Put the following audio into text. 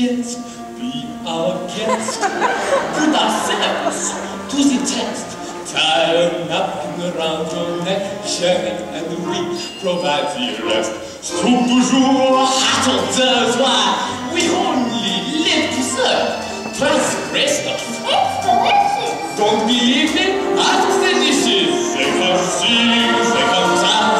Kids, be our guest. Put ourselves to the test. Tie a napkin around your neck, share it, and we provide the rest. Soup du why? We only live to serve. Transgress not. It's delicious. Don't believe me? Ask the dishes. They come sing, they come dance.